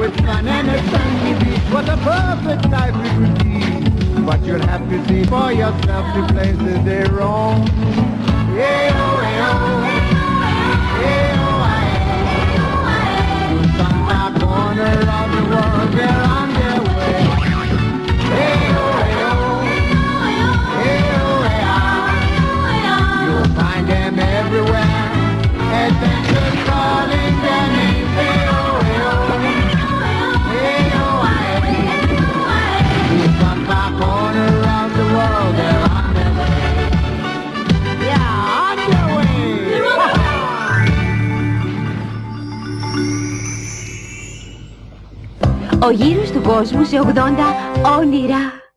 with sun and a sandy beach. What a perfect life it would be. But you'll have to see for yourself the places they roam. Ο γύρος του κόσμου σε 80 όνειρα.